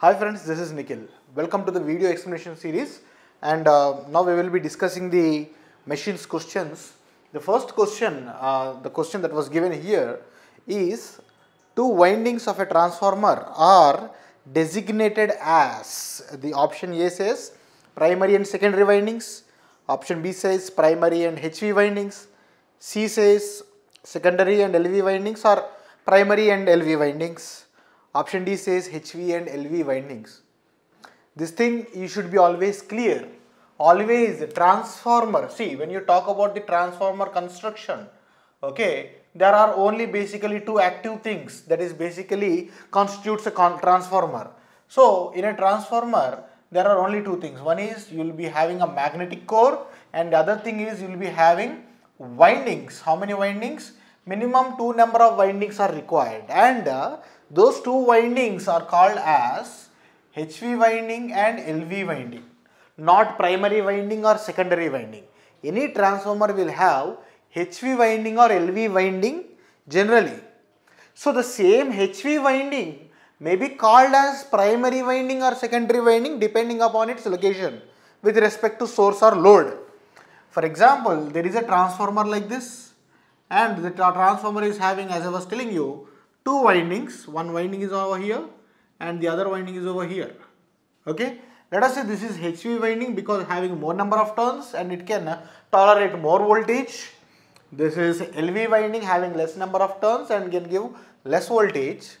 Hi friends, this is Nikhil. Welcome to the video explanation series and uh, now we will be discussing the machines questions. The first question, uh, the question that was given here is two windings of a transformer are designated as the option A says primary and secondary windings, option B says primary and HV windings, C says secondary and LV windings or primary and LV windings. Option D says HV and LV windings. This thing you should be always clear. Always the transformer. See, when you talk about the transformer construction, okay, there are only basically two active things that is basically constitutes a con- transformer. So, in a transformer, there are only two things. One is you will be having a magnetic core, and the other thing is you will be having windings. How many windings? Minimum two number of windings are required, and uh, those two windings are called as HV winding and LV winding, not primary winding or secondary winding. Any transformer will have HV winding or LV winding generally. So the same HV winding may be called as primary winding or secondary winding depending upon its location with respect to source or load. For example, there is a transformer like this and the tra- transformer is having as I was telling you two windings, one winding is over here and the other winding is over here. Okay, let us say this is HV winding because having more number of turns and it can uh, tolerate more voltage. This is LV winding having less number of turns and can give less voltage.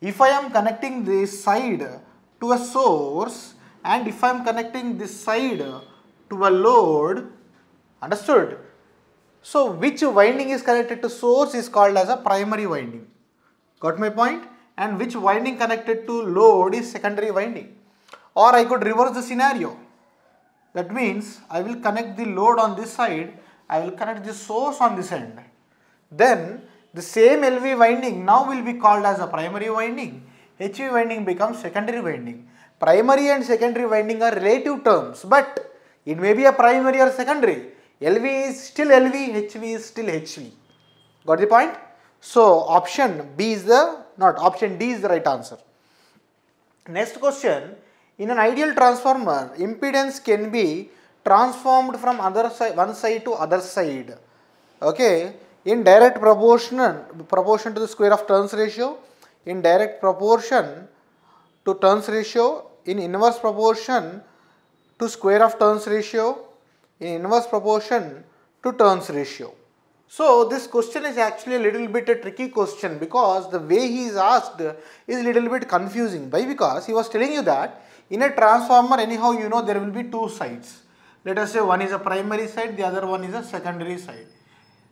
If I am connecting this side to a source and if I am connecting this side to a load, understood? So which winding is connected to source is called as a primary winding. Got my point? And which winding connected to load is secondary winding. Or I could reverse the scenario. That means I will connect the load on this side, I will connect the source on this end. Then the same LV winding now will be called as a primary winding. HV winding becomes secondary winding. Primary and secondary winding are relative terms, but it may be a primary or secondary. LV is still LV, HV is still HV. Got the point? So option B is the not option D is the right answer. Next question. In an ideal transformer, impedance can be transformed from other side one side to other side. Okay, in direct proportion proportion to the square of turns ratio, in direct proportion to turns ratio, in inverse proportion to square of turns ratio, in inverse proportion to turns ratio. So this question is actually a little bit a tricky question because the way he is asked is a little bit confusing. Why? Because he was telling you that in a transformer anyhow you know there will be two sides. Let us say one is a primary side, the other one is a secondary side.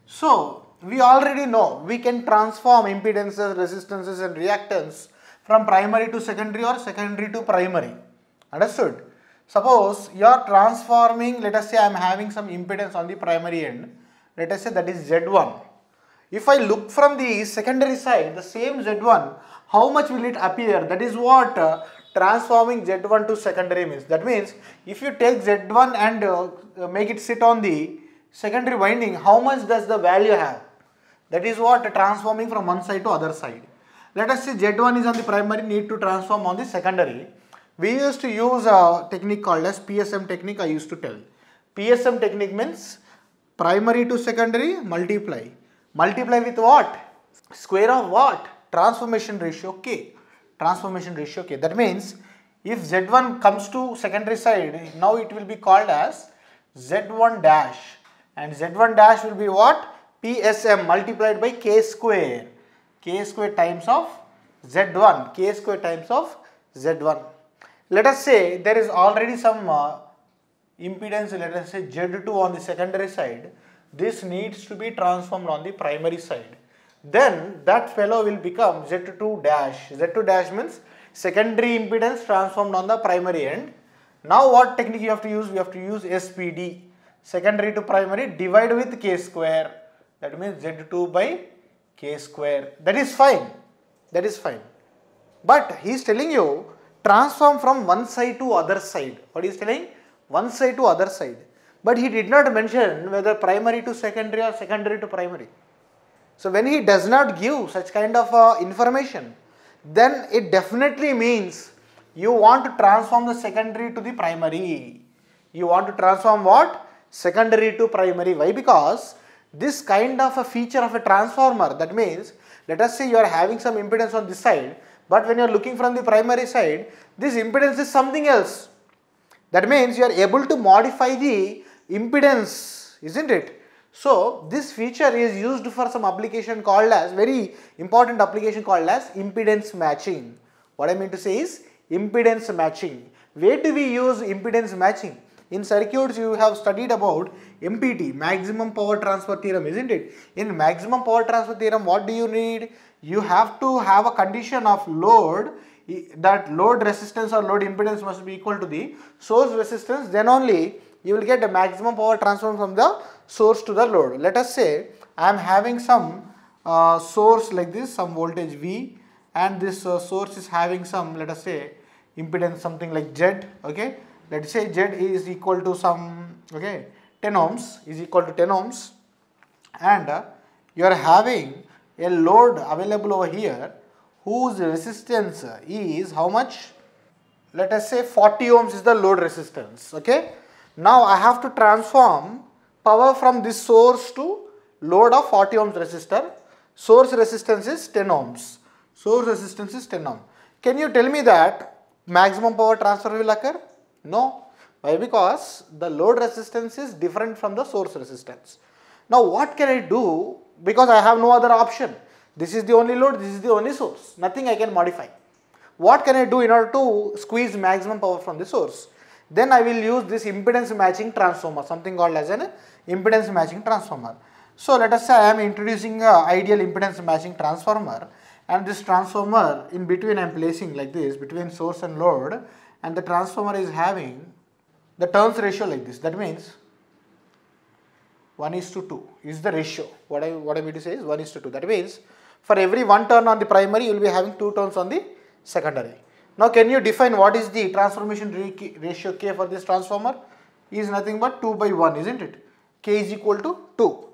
So we already know we can transform impedances, resistances and reactance from primary to secondary or secondary to primary. Understood? Suppose you are transforming, let us say I am having some impedance on the primary end, let us say that is Z1. If I look from the secondary side, the same Z1, how much will it appear? That is what uh, transforming Z1 to secondary means. That means if you take Z1 and uh, make it sit on the secondary winding, how much does the value have? That is what transforming from one side to other side. Let us say Z1 is on the primary, need to transform on the secondary. We used to use a technique called as PSM technique I used to tell. PSM technique means primary to secondary multiply. Multiply with what? Square of what? Transformation ratio K. Transformation ratio K. That means if Z1 comes to secondary side, now it will be called as Z1 dash and Z1 dash will be what? PSM multiplied by K square. K square times of Z1. K square times of Z1. Let us say there is already some uh, impedance, let us say Z2 on the secondary side. This needs to be transformed on the primary side. Then that fellow will become Z2 dash. Z2 dash means secondary impedance transformed on the primary end. Now what technique you have to use? We have to use SPD. Secondary to primary divide with K square. That means Z2 by K square. That is fine. That is fine. But he is telling you transform from one side to other side. What he is telling? One side to other side. But he did not mention whether primary to secondary or secondary to primary. So when he does not give such kind of uh, information, then it definitely means You want to transform the secondary to the primary. You want to transform what? Secondary to primary. Why? Because this kind of a feature of a transformer, that means, let us say you are having some impedance on this side, but when you are looking from the primary side, this impedance is something else. That means you are able to modify the impedance, isn't it? So, this feature is used for some application called as, very important application called as impedance matching. What I mean to say is impedance matching. Where do we use impedance matching? In circuits you have studied about MPT, maximum power transfer theorem, isn't it? In maximum power transfer theorem, what do you need? You have to have a condition of load that load resistance or load impedance must be equal to the source resistance then only you will get the maximum power transfer from the source to the load. Let us say I am having some uh, source like this some voltage V and this uh, source is having some let us say impedance something like Z okay let us say Z is equal to some okay 10 ohms is equal to 10 ohms and uh, you are having a load available over here whose resistance is how much? Let us say 40 ohms is the load resistance. Okay. Now I have to transform power from this source to load of 40 ohms resistor. Source resistance is 10 ohms. Source resistance is 10 ohm. Can you tell me that maximum power transfer will occur? No. Why? Because the load resistance is different from the source resistance. Now what can I do? Because I have no other option. This is the only load, this is the only source, nothing I can modify. What can I do in order to squeeze maximum power from the source? Then I will use this impedance matching transformer, something called as an impedance matching transformer. So let us say I am introducing a ideal impedance matching transformer and this transformer in between I am placing like this between source and load and the transformer is having the turns ratio like this. That means 1 is to 2 is the ratio. What I, what I mean to say is 1 is to 2. That means for every one turn on the primary, you will be having two turns on the secondary. Now, can you define what is the transformation ratio K for this transformer? Is nothing but 2 by 1, isn't it? K is equal to 2.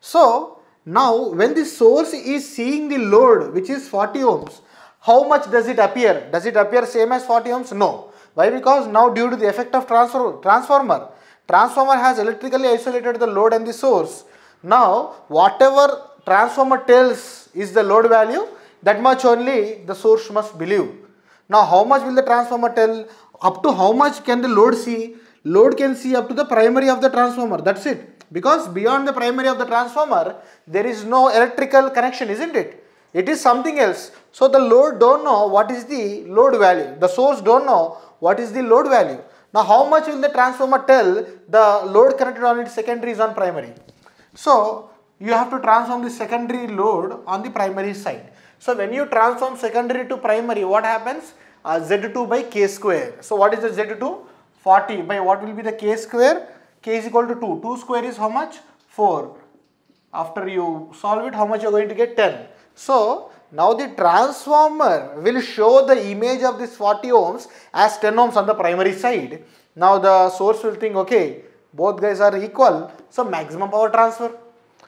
So, now when the source is seeing the load which is 40 ohms, how much does it appear? Does it appear same as 40 ohms? No. Why? Because now due to the effect of transfer, transformer, transformer has electrically isolated the load and the source. Now, whatever transformer tells is the load value, that much only the source must believe. Now how much will the transformer tell? Up to how much can the load see? Load can see up to the primary of the transformer, that's it. Because beyond the primary of the transformer, there is no electrical connection, isn't it? It is something else. So the load don't know what is the load value. The source don't know what is the load value. Now how much will the transformer tell the load connected on its secondary is on primary. So you have to transform the secondary load on the primary side. So when you transform secondary to primary, what happens? Uh, Z2 by K square. So what is the Z2? 40 by what will be the K square? K is equal to 2. 2 square is how much? 4. After you solve it, how much you are going to get? 10. So now the transformer will show the image of this 40 ohms as 10 ohms on the primary side. Now the source will think, okay, both guys are equal, so maximum power transfer.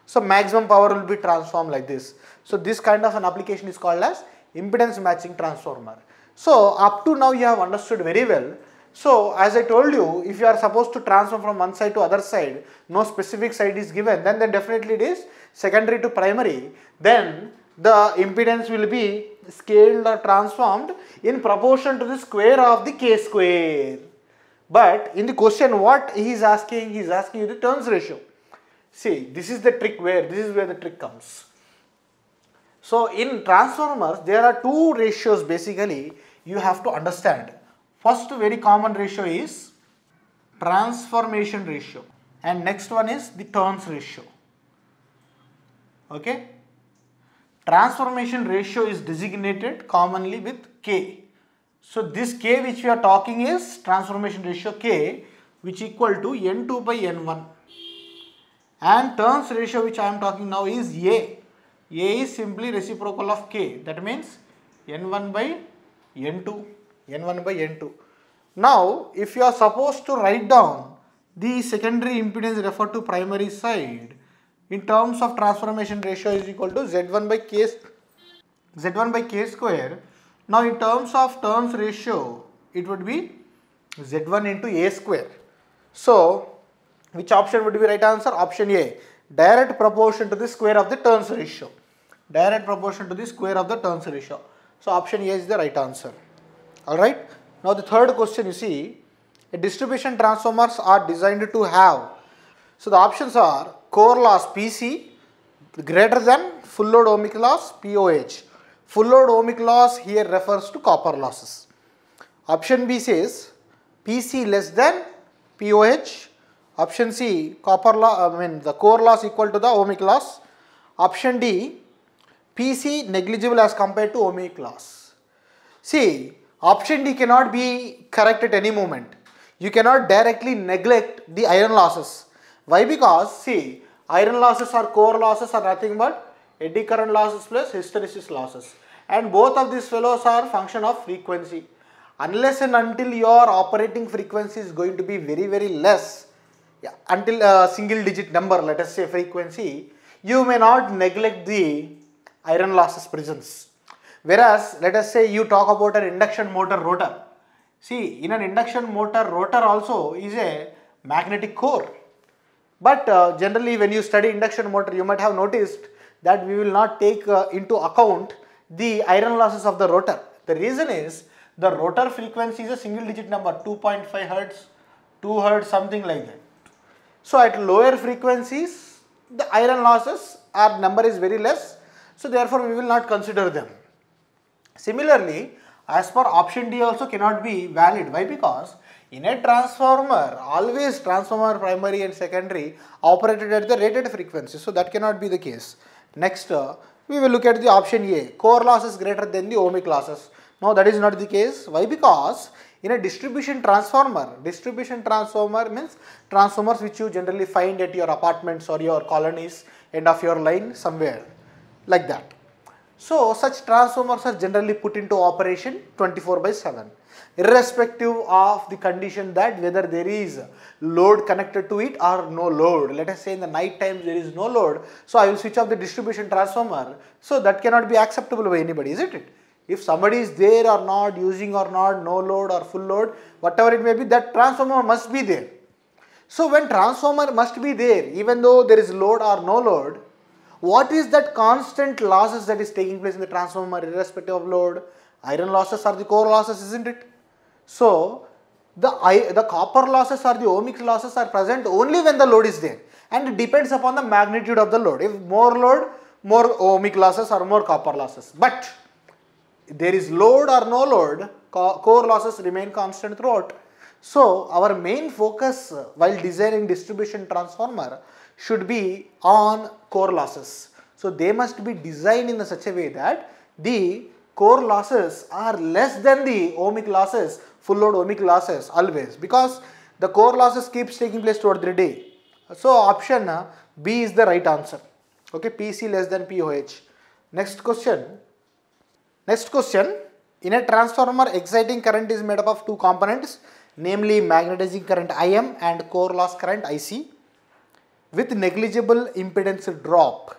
So maximum power will be transformed like this. So this kind of an application is called as impedance matching transformer. So up to now you have understood very well. So as I told you, if you are supposed to transform from one side to other side, no specific side is given, then, then definitely it is secondary to primary. Then the impedance will be scaled or transformed in proportion to the square of the k square. But in the question what he is asking, he is asking you the turns ratio. See, this is the trick where, this is where the trick comes. So, in transformers, there are two ratios basically you have to understand. First very common ratio is transformation ratio and next one is the turns ratio. Okay. Transformation ratio is designated commonly with K. So, this K which we are talking is transformation ratio K which equal to N2 by N1 and turns ratio which I am talking now is A. A is simply reciprocal of K that means N1 by N2, N1 by N2. Now if you are supposed to write down the secondary impedance referred to primary side in terms of transformation ratio is equal to Z1 by K Z1 by K square. Now in terms of turns ratio it would be Z1 into A square. So, which option would be right answer? Option A, direct proportion to the square of the turns ratio. Direct proportion to the square of the turns ratio. So, option A is the right answer. Alright. Now, the third question you see, distribution transformers are designed to have. So, the options are core loss PC greater than full load ohmic loss POH. Full load ohmic loss here refers to copper losses. Option B says PC less than POH. Option C copper loss I mean the core loss equal to the ohmic loss. Option D PC negligible as compared to ohmic loss. See option D cannot be correct at any moment. You cannot directly neglect the iron losses. Why? Because see iron losses or core losses are nothing but eddy current losses plus hysteresis losses. And both of these fellows are function of frequency. Unless and until your operating frequency is going to be very very less yeah, until a single digit number let us say frequency you may not neglect the iron losses presence. Whereas let us say you talk about an induction motor rotor. See in an induction motor rotor also is a magnetic core but uh, generally when you study induction motor you might have noticed that we will not take uh, into account the iron losses of the rotor. The reason is the rotor frequency is a single digit number 2.5 hertz, 2 hertz something like that. So at lower frequencies the iron losses our number is very less so therefore we will not consider them. Similarly as per option D also cannot be valid why because in a transformer always transformer primary and secondary operated at the rated frequency so that cannot be the case. Next uh, we will look at the option A core losses greater than the ohmic losses. No that is not the case why because in a distribution transformer distribution transformer means transformers which you generally find at your apartments or your colonies end of your line somewhere like that. So such transformers are generally put into operation 24 by 7 irrespective of the condition that whether there is load connected to it or no load. Let us say in the night times there is no load. So I will switch off the distribution transformer. So that cannot be acceptable by anybody, isn't it? If somebody is there or not, using or not, no load or full load, whatever it may be, that transformer must be there. So when transformer must be there, even though there is load or no load, what is that constant losses that is taking place in the transformer irrespective of load? Iron losses are the core losses, isn't it? So, the, the copper losses or the ohmic losses are present only when the load is there and it depends upon the magnitude of the load. If more load, more ohmic losses or more copper losses. But there is load or no load, core losses remain constant throughout. So, our main focus while designing distribution transformer should be on core losses. So, they must be designed in such a way that the core losses are less than the ohmic losses full load ohmic losses always because the core losses keeps taking place throughout the day. So option uh, B is the right answer. Okay, PC less than POH. Next question. Next question. In a transformer, exciting current is made up of two components, namely magnetizing current IM and core loss current IC with negligible impedance drop.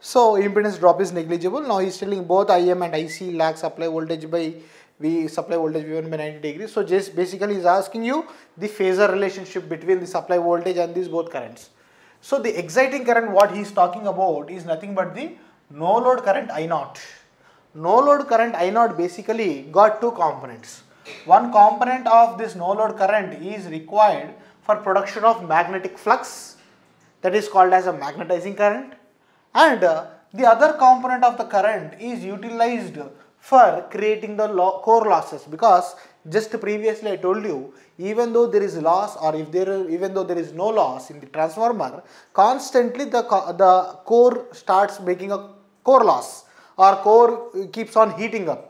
So impedance drop is negligible. Now he is telling both IM and IC lag supply voltage by we supply voltage V1 by 90 degrees. So just basically is asking you the phasor relationship between the supply voltage and these both currents. So the exciting current what he is talking about is nothing but the no load current I naught. No load current I naught basically got two components. One component of this no load current is required for production of magnetic flux that is called as a magnetizing current. And uh, the other component of the current is utilized for creating the lo core losses. Because just previously I told you even though there is loss or if there even though there is no loss in the transformer constantly the, co the core starts making a core loss or core keeps on heating up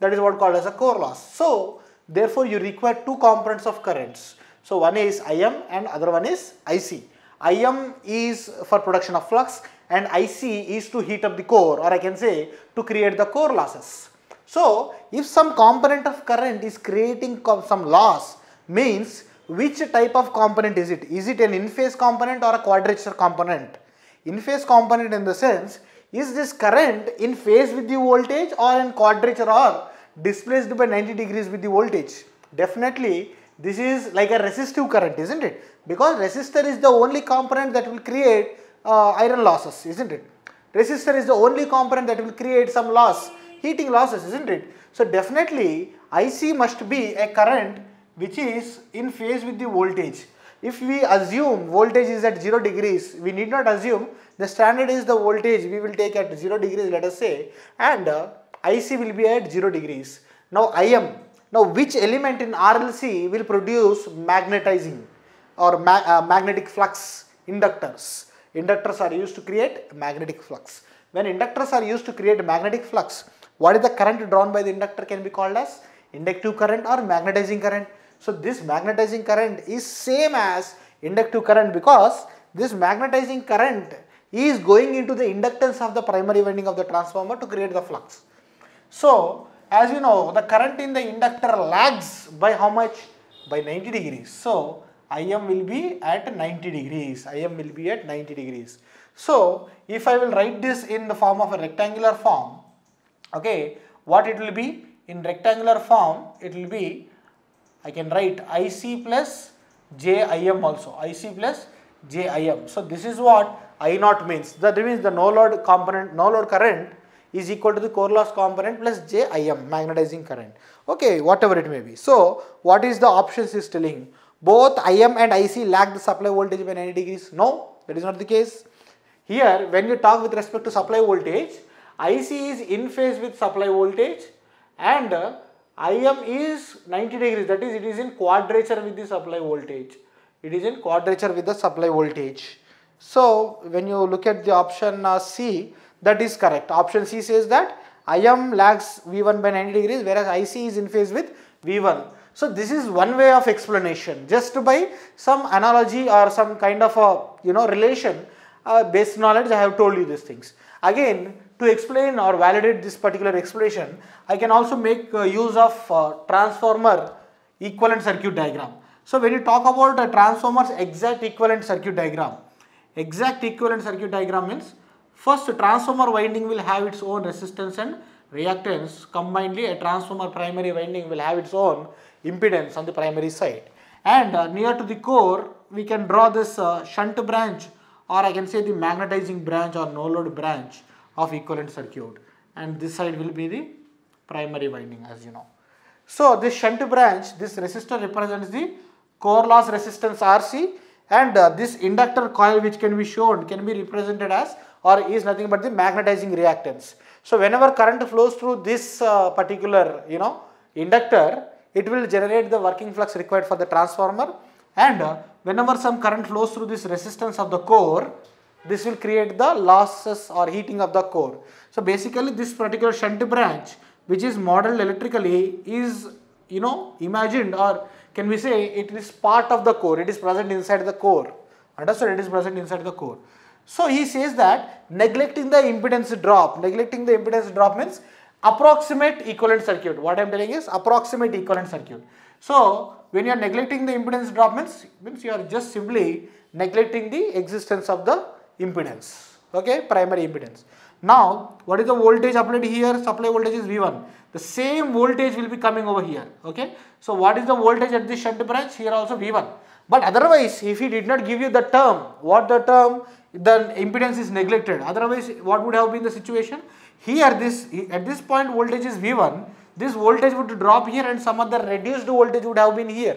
that is what called as a core loss. So therefore you require two components of currents. So one is IM and other one is IC. IM is for production of flux and IC is to heat up the core or I can say to create the core losses. So, if some component of current is creating some loss means which type of component is it? Is it an in-phase component or a quadrature component? In-phase component in the sense is this current in phase with the voltage or in quadrature or displaced by 90 degrees with the voltage. Definitely this is like a resistive current isn't it? Because resistor is the only component that will create uh, iron losses isn't it? Resistor is the only component that will create some loss, heating losses isn't it? So definitely IC must be a current which is in phase with the voltage. If we assume voltage is at 0 degrees, we need not assume the standard is the voltage we will take at 0 degrees let us say and uh, IC will be at 0 degrees. Now IM, now which element in RLC will produce magnetizing or ma uh, magnetic flux inductors? Inductors are used to create magnetic flux. When inductors are used to create magnetic flux, what is the current drawn by the inductor can be called as inductive current or magnetizing current. So this magnetizing current is same as inductive current because this magnetizing current is going into the inductance of the primary winding of the transformer to create the flux. So as you know the current in the inductor lags by how much? By 90 degrees. So IM will be at 90 degrees. IM will be at 90 degrees. So if I will write this in the form of a rectangular form, okay, what it will be? In rectangular form, it will be I can write IC plus JIM also, IC plus JIM. So this is what I naught means. That means the no load component, no load current is equal to the core loss component plus JIM, magnetizing current. Okay, whatever it may be. So what is the options is telling? Both IM and IC lag the supply voltage by 90 degrees. No, that is not the case. Here, when you talk with respect to supply voltage, IC is in phase with supply voltage and uh, IM is 90 degrees that is it is in quadrature with the supply voltage. It is in quadrature with the supply voltage. So when you look at the option uh, C that is correct. Option C says that IM lags V1 by 90 degrees whereas IC is in phase with V1. So this is one way of explanation just by some analogy or some kind of a you know relation uh, based knowledge I have told you these things. Again to explain or validate this particular explanation, I can also make uh, use of uh, transformer equivalent circuit diagram. So when you talk about a transformer's exact equivalent circuit diagram, exact equivalent circuit diagram means first transformer winding will have its own resistance and reactance. Combinedly a transformer primary winding will have its own impedance on the primary side. And uh, near to the core we can draw this uh, shunt branch or I can say the magnetizing branch or no load branch of equivalent circuit and this side will be the primary winding as you know. So this shunt branch, this resistor represents the core loss resistance RC and uh, this inductor coil which can be shown can be represented as or is nothing but the magnetizing reactance. So whenever current flows through this uh, particular you know inductor, it will generate the working flux required for the transformer and uh, whenever some current flows through this resistance of the core, this will create the losses or heating of the core. So basically this particular shunt branch which is modeled electrically is you know imagined or can we say it is part of the core, it is present inside the core, understood it is present inside the core. So he says that neglecting the impedance drop, neglecting the impedance drop means approximate equivalent circuit. What I am telling is approximate equivalent circuit. So when you are neglecting the impedance drop means, means you are just simply neglecting the existence of the impedance, okay, primary impedance. Now, what is the voltage applied here? Supply voltage is V1. The same voltage will be coming over here, okay. So, what is the voltage at this shunt branch? Here also V1. But otherwise, if he did not give you the term, what the term, the impedance is neglected. Otherwise, what would have been the situation? Here, this at this point voltage is V1. This voltage would drop here and some other reduced voltage would have been here.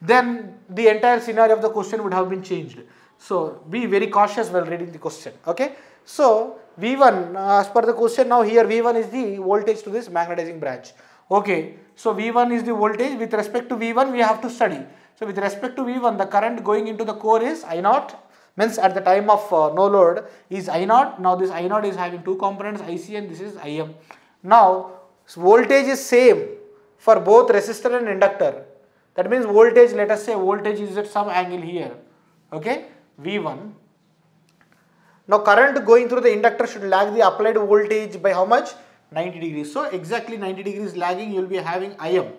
Then the entire scenario of the question would have been changed. So be very cautious while reading the question. Okay. So V1 uh, as per the question now here V1 is the voltage to this magnetizing branch. Okay. So V1 is the voltage with respect to V1 we have to study. So with respect to V1 the current going into the core is I naught means at the time of uh, no load is I naught. Now this I naught is having two components IC and this is IM. Now voltage is same for both resistor and inductor. That means voltage let us say voltage is at some angle here. Okay V1. Now current going through the inductor should lag the applied voltage by how much? 90 degrees. So exactly 90 degrees lagging you will be having IM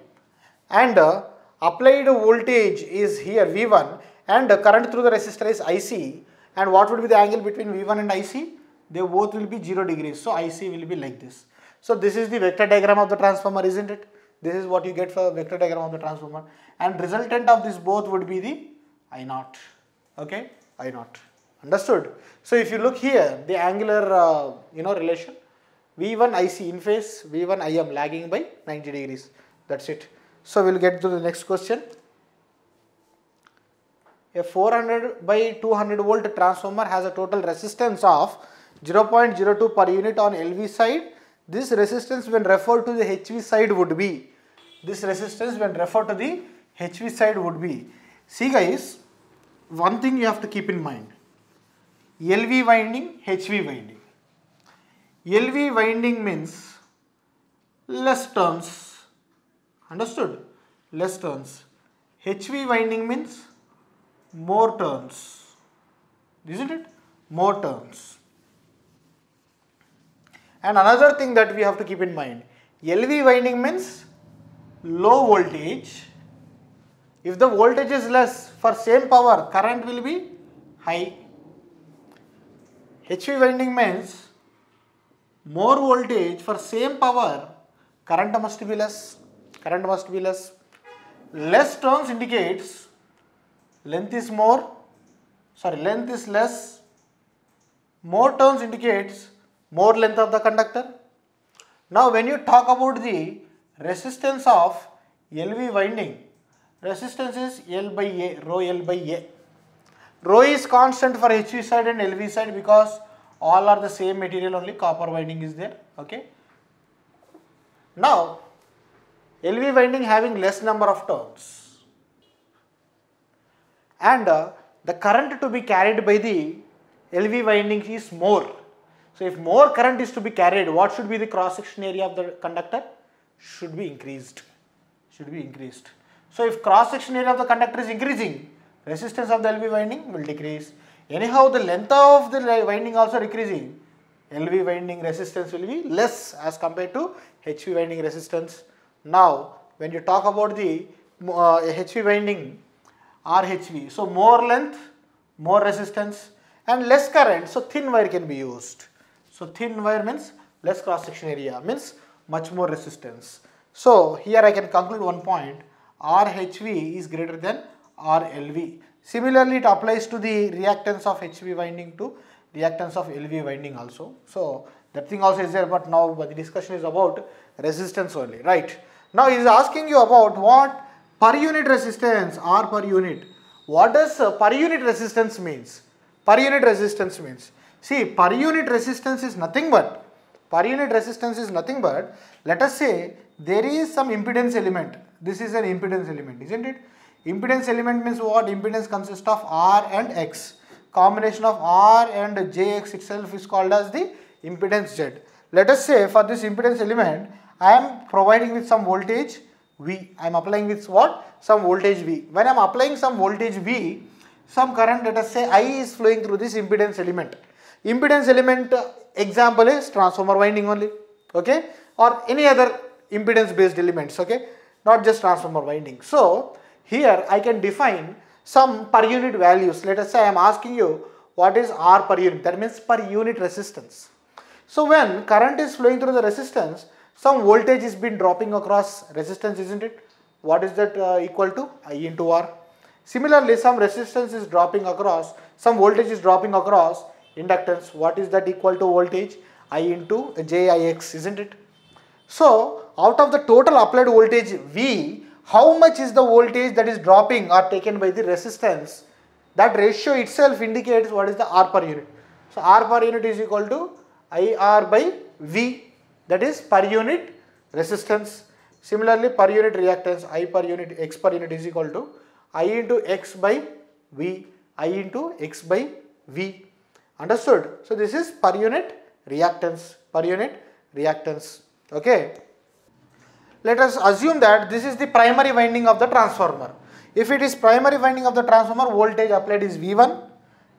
and uh, applied voltage is here V1 and uh, current through the resistor is IC and what would be the angle between V1 and IC? They both will be 0 degrees. So IC will be like this. So this is the vector diagram of the transformer, isn't it? This is what you get for vector diagram of the transformer. And resultant of this both would be the I naught. Okay, I naught. Understood? So if you look here, the angular, uh, you know, relation, V1 IC in phase, V1 IM lagging by 90 degrees. That's it. So we'll get to the next question. A 400 by 200 volt transformer has a total resistance of 0.02 per unit on LV side. This resistance when referred to the HV side would be, this resistance when referred to the HV side would be. See guys, one thing you have to keep in mind. LV winding, HV winding. LV winding means less turns. Understood? Less turns. HV winding means more turns. Isn't it? More turns. And another thing that we have to keep in mind LV winding means low voltage. If the voltage is less for same power, current will be high. HV winding means more voltage for same power, current must be less. Current must be less. Less turns indicates length is more, sorry, length is less. More turns indicates more length of the conductor. Now, when you talk about the resistance of LV winding, resistance is L by A, rho L by A. Rho is constant for HV side and LV side because all are the same material only copper winding is there okay. Now LV winding having less number of turns and uh, the current to be carried by the LV winding is more. So if more current is to be carried what should be the cross section area of the conductor? Should be increased, should be increased. So if cross section area of the conductor is increasing resistance of the LV winding will decrease. Anyhow the length of the winding also decreasing LV winding resistance will be less as compared to HV winding resistance. Now when you talk about the uh, HV winding RHV. So more length, more resistance and less current. So thin wire can be used. So thin wire means less cross section area means much more resistance. So here I can conclude one point RHV is greater than RLV. Similarly it applies to the reactance of HV winding to reactance of LV winding also. So that thing also is there but now the discussion is about resistance only right. Now he is asking you about what per unit resistance R per unit. What does uh, per unit resistance means? Per unit resistance means, see per unit resistance is nothing but, per unit resistance is nothing but, let us say there is some impedance element. This is an impedance element, isn't it? Impedance element means what? Impedance consists of R and X. Combination of R and Jx itself is called as the impedance Z. Let us say for this impedance element, I am providing with some voltage V. I am applying with what? Some voltage V. When I am applying some voltage V, some current let us say I is flowing through this impedance element. Impedance element example is transformer winding only, okay, or any other impedance based elements, okay, not just transformer winding. So here I can define some per unit values. Let us say I am asking you what is R per unit, that means per unit resistance. So when current is flowing through the resistance, some voltage is been dropping across resistance isn't it what is that uh, equal to i into r similarly some resistance is dropping across some voltage is dropping across inductance what is that equal to voltage i into jix isn't it so out of the total applied voltage v how much is the voltage that is dropping or taken by the resistance that ratio itself indicates what is the r per unit so r per unit is equal to ir by v that is per unit resistance. Similarly, per unit reactance I per unit x per unit is equal to I into x by V, I into x by V. Understood? So, this is per unit reactance, per unit reactance. Okay. Let us assume that this is the primary winding of the transformer. If it is primary winding of the transformer, voltage applied is V1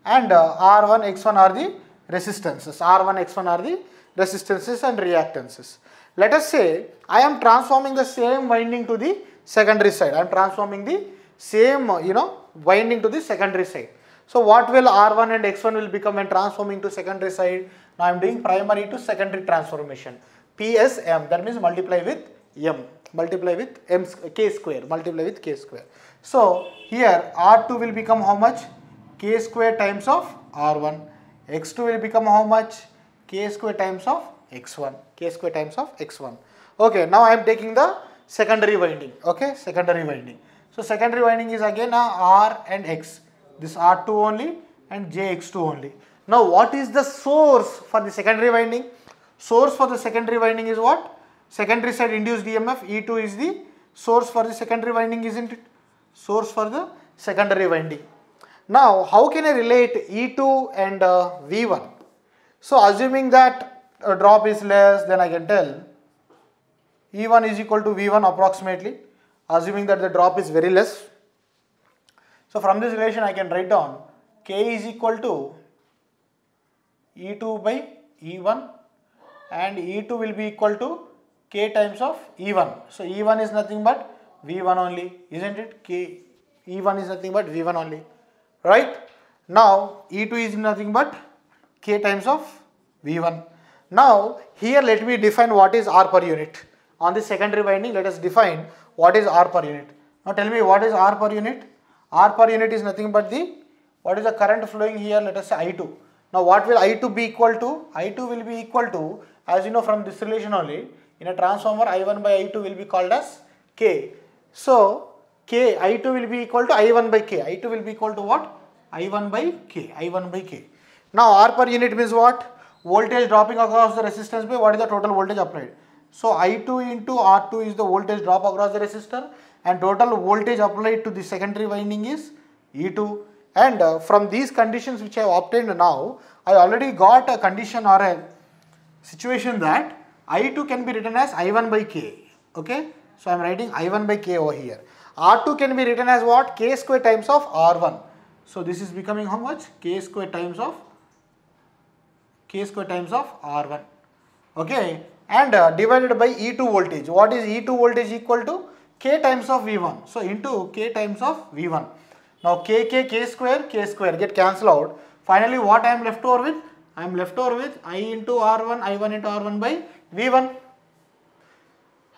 and uh, R1, X1 are the resistances. R1, X1 are the resistances and reactances. Let us say I am transforming the same winding to the secondary side. I am transforming the same you know winding to the secondary side. So what will R1 and X1 will become when transforming to secondary side? Now I am doing primary to secondary transformation. PSM that means multiply with M multiply with M K square multiply with K square. So here R2 will become how much? K square times of R1 X2 will become how much? K square times of X1 K square times of X1. Okay now I am taking the secondary winding okay secondary winding. So secondary winding is again a R and X this R2 only and JX2 only. Now what is the source for the secondary winding? Source for the secondary winding is what? Secondary side induced EMF E2 is the source for the secondary winding isn't it? Source for the secondary winding. Now how can I relate E2 and uh, V1? So assuming that a drop is less then I can tell E1 is equal to V1 approximately assuming that the drop is very less. So from this relation I can write down K is equal to E2 by E1 and E2 will be equal to K times of E1. So E1 is nothing but V1 only isn't it? K E1 is nothing but V1 only right? Now E2 is nothing but K times of V1. Now here let me define what is R per unit. On the secondary winding let us define what is R per unit. Now tell me what is R per unit? R per unit is nothing but the what is the current flowing here let us say I2. Now what will I2 be equal to? I2 will be equal to as you know from this relation only in a transformer I1 by I2 will be called as K. So K I2 will be equal to I1 by K. I2 will be equal to what? I1 by K. I1 by K. Now R per unit means what? Voltage dropping across the resistance by what is the total voltage applied. So I2 into R2 is the voltage drop across the resistor and total voltage applied to the secondary winding is E2 and uh, from these conditions which I have obtained now I already got a condition or a situation that I2 can be written as I1 by K okay? So I am writing I1 by K over here. R2 can be written as what? K square times of R1 so this is becoming how much? K square times of K square times of R1 okay? And uh, divided by E2 voltage. What is E2 voltage equal to? K times of V1. So into K times of V1. Now K, K, K square, K square get cancelled out. Finally what I am left over with? I am left over with I into R1, I1 into R1 by V1.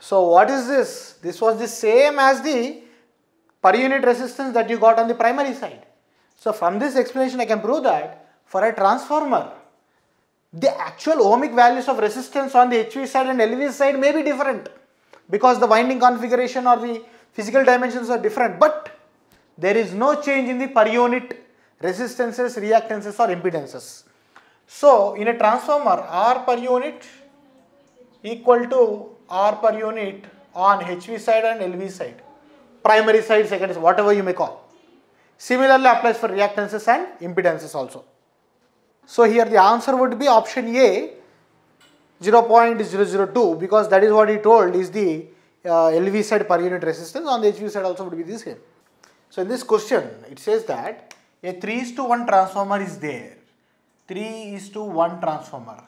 So what is this? This was the same as the per unit resistance that you got on the primary side. So from this explanation I can prove that for a transformer the actual ohmic values of resistance on the HV side and LV side may be different because the winding configuration or the physical dimensions are different but there is no change in the per unit resistances, reactances or impedances. So in a transformer R per unit equal to R per unit on HV side and LV side, primary side, secondary whatever you may call. Similarly applies for reactances and impedances also. So here the answer would be option A 0.002 because that is what he told is the uh, LV side per unit resistance. On the HV side also would be the same. So in this question it says that a 3 is to 1 transformer is there. 3 is to 1 transformer.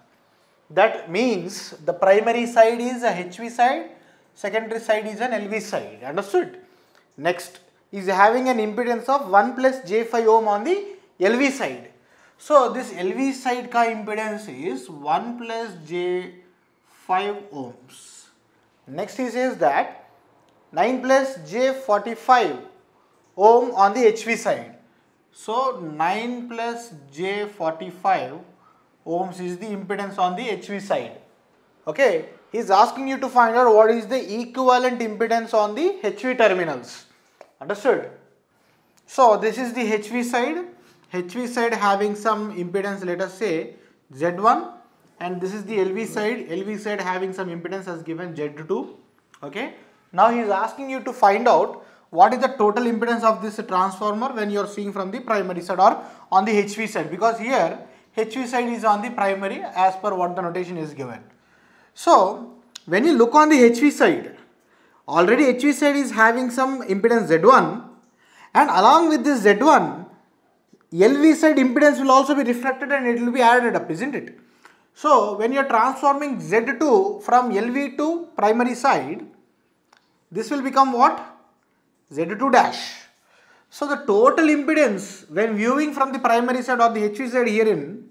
That means the primary side is a HV side secondary side is an LV side. Understood? Next is having an impedance of 1 plus j5 ohm on the LV side so this LV side ka impedance is 1 plus j 5 ohms. Next he says that 9 plus j 45 ohm on the HV side. So 9 plus j 45 ohms is the impedance on the HV side. Okay, he is asking you to find out what is the equivalent impedance on the HV terminals. Understood? So this is the HV side HV side having some impedance let us say Z1 and this is the LV side, LV side having some impedance as given Z2 okay. Now he is asking you to find out what is the total impedance of this transformer when you are seeing from the primary side or on the HV side because here HV side is on the primary as per what the notation is given. So when you look on the HV side already HV side is having some impedance Z1 and along with this Z1 LV side impedance will also be reflected and it will be added up, isn't it? So, when you are transforming Z2 from LV to primary side, this will become what? Z2 dash. So, the total impedance when viewing from the primary side or the HV side herein,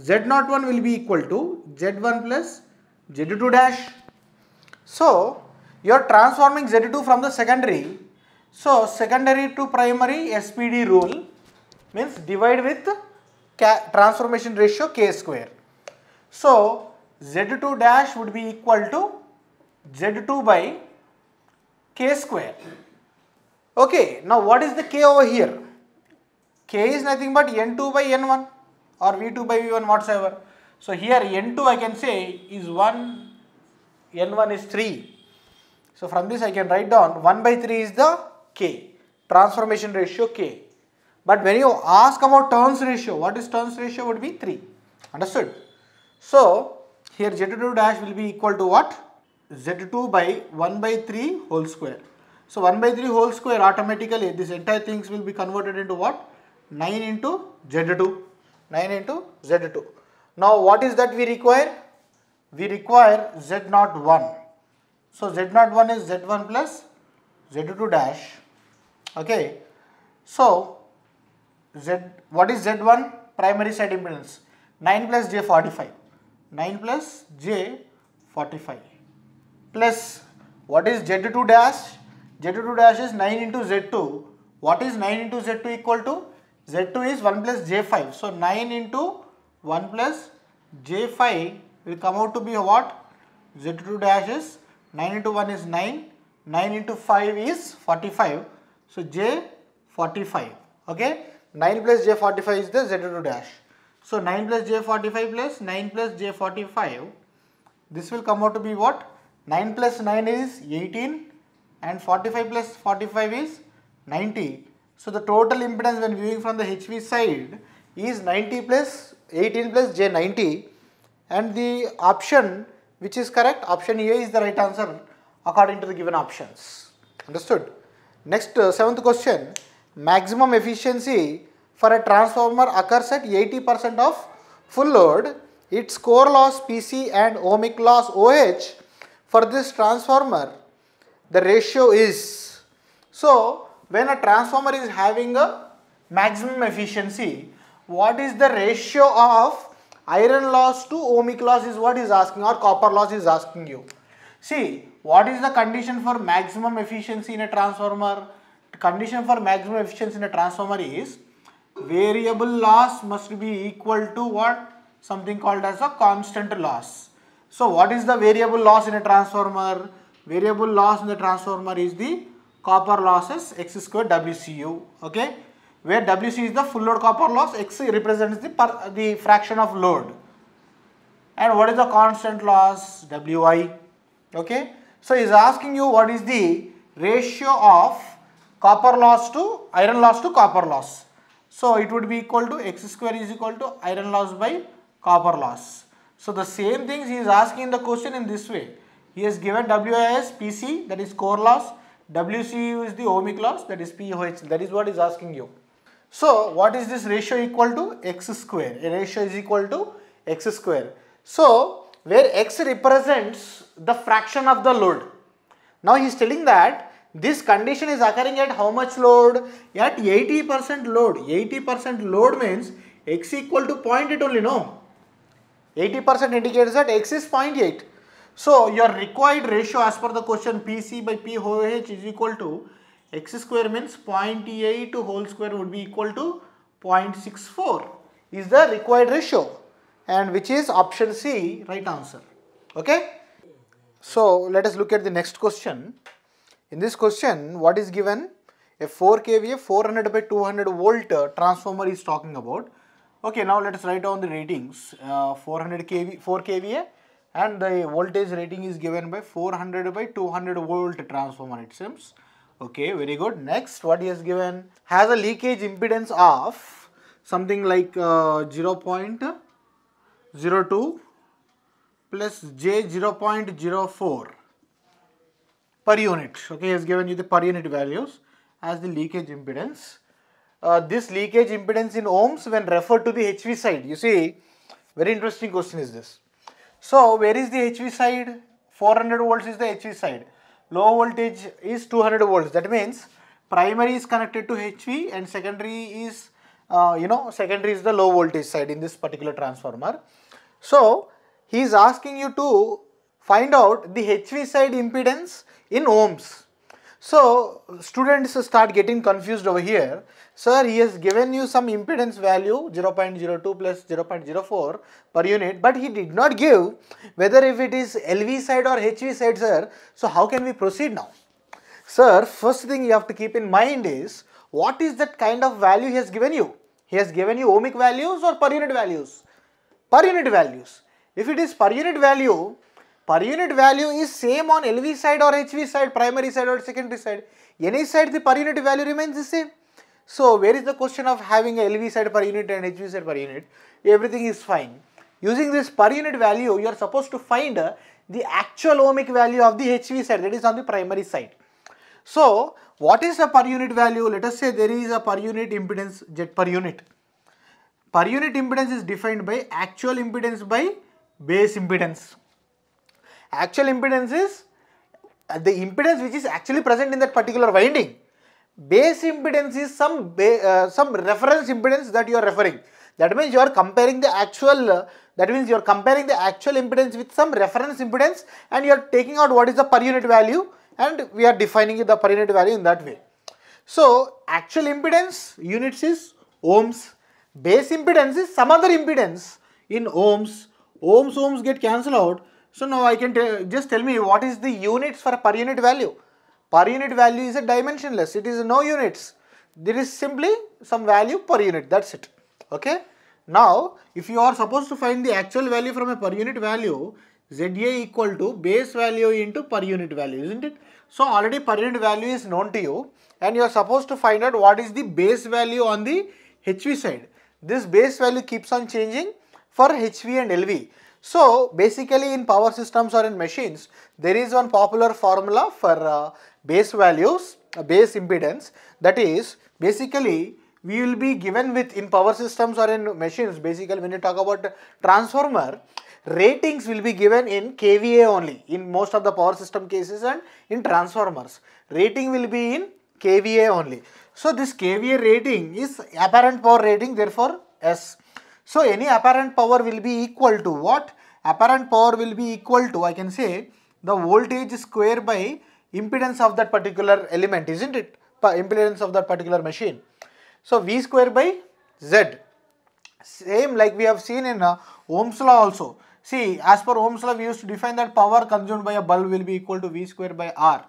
Z01 will be equal to Z1 plus Z2 dash. So you are transforming Z2 from the secondary. So secondary to primary SPD rule means divide with transformation ratio k square. So Z2 dash would be equal to Z2 by k square. Okay, now what is the k over here? k is nothing but n2 by n1 or v2 by v1 whatsoever. So here n2 I can say is 1, n1 is 3. So from this I can write down 1 by 3 is the k, transformation ratio k. But when you ask about turns ratio, what is turns ratio would be 3. Understood? So here z2 dash will be equal to what? z2 by 1 by 3 whole square. So 1 by 3 whole square automatically this entire things will be converted into what? 9 into z2. 9 into z2. Now what is that we require? We require z0 1. So z0 1 is z1 plus z2 dash. Okay. So z what is z1? Primary side impedance 9 plus j 45. 9 plus j 45 plus what is z2 dash? z2 dash is 9 into z2. What is 9 into z2 equal to? z2 is 1 plus j5. So 9 into 1 plus j5 will come out to be what? z2 dash is 9 into 1 is 9, 9 into 5 is 45. So j 45. Okay, 9 plus j 45 is the z2 dash. So 9 plus j 45 plus 9 plus j 45. This will come out to be what? 9 plus 9 is 18 and 45 plus 45 is 90. So the total impedance when viewing from the HV side is 90 plus 18 plus j 90 and the option which is correct option A is the right answer according to the given options. Understood? Next uh, seventh question maximum efficiency for a transformer occurs at 80% of full load its core loss PC and ohmic loss OH for this transformer the ratio is so when a transformer is having a maximum efficiency, what is the ratio of iron loss to ohmic loss is what is asking or copper loss is asking you. See, what is the condition for maximum efficiency in a transformer? Condition for maximum efficiency in a transformer is variable loss must be equal to what? Something called as a constant loss. So, what is the variable loss in a transformer? Variable loss in the transformer is the copper losses x square WCU okay where WC is the full load copper loss x represents the per, the fraction of load and what is the constant loss WI okay so he is asking you what is the ratio of copper loss to iron loss to copper loss so it would be equal to x square is equal to iron loss by copper loss so the same things he is asking the question in this way he has given WIS PC that is core loss WCU is the ohmic loss that is POH that is what is asking you. So what is this ratio equal to x square a ratio is equal to x square. So where x represents the fraction of the load. Now he is telling that this condition is occurring at how much load? At 80% load. 80% load means x equal to 0.8 only no. 80% indicates that x is 0.8 so your required ratio as per the question PC by POH is equal to x square means 0.8 whole square would be equal to 0.64 is the required ratio and which is option C right answer. Okay. So let us look at the next question. In this question what is given? A 4 kVA 400 by 200 volt transformer is talking about. Okay now let us write down the ratings. Uh, 400 kV 4 kVA and the voltage rating is given by 400 by 200 volt transformer it seems okay very good. Next what he has given? Has a leakage impedance of something like uh, 0 0.02 plus j 0.04 per unit okay he has given you the per unit values as the leakage impedance uh, this leakage impedance in ohms when referred to the HV side you see very interesting question is this so where is the HV side? 400 volts is the HV side. Low voltage is 200 volts. That means primary is connected to HV and secondary is, uh, you know, secondary is the low voltage side in this particular transformer. So he is asking you to find out the HV side impedance in ohms. So students start getting confused over here. Sir, he has given you some impedance value 0.02 plus 0.04 per unit, but he did not give whether if it is LV side or HV side, sir. So how can we proceed now? Sir, first thing you have to keep in mind is what is that kind of value he has given you? He has given you ohmic values or per unit values? Per unit values. If it is per unit value, per unit value is same on LV side or HV side, primary side or secondary side. Any side the per unit value remains the same. So where is the question of having a LV side per unit and HV side per unit? Everything is fine. Using this per unit value, you are supposed to find the actual ohmic value of the HV side that is on the primary side. So what is a per unit value? Let us say there is a per unit impedance Z per unit. Per unit impedance is defined by actual impedance by base impedance. Actual impedance is uh, the impedance which is actually present in that particular winding base impedance is some uh, some reference impedance that you are referring. That means you are comparing the actual uh, that means you are comparing the actual impedance with some reference impedance and you are taking out what is the per unit value and we are defining the per unit value in that way. So actual impedance units is ohms base impedance is some other impedance in ohms. Ohms ohms get cancelled out so now i can just tell me what is the units for per unit value Per unit value is a dimensionless, it is no units. There is simply some value per unit, that's it. Okay. Now, if you are supposed to find the actual value from a per unit value, ZA equal to base value into per unit value, isn't it? So, already per unit value is known to you and you are supposed to find out what is the base value on the HV side. This base value keeps on changing for HV and LV. So, basically in power systems or in machines, there is one popular formula for uh, base values, uh, base impedance. That is basically we will be given with in power systems or in machines basically when you talk about transformer ratings will be given in kVA only in most of the power system cases and in transformers. Rating will be in kVA only. So this kVA rating is apparent power rating therefore S so any apparent power will be equal to what apparent power will be equal to I can say the voltage square by impedance of that particular element, isn't it? Impedance of that particular machine. So V square by Z. Same like we have seen in uh, Ohm's law also. See, as per Ohm's law, we used to define that power consumed by a bulb will be equal to V square by R.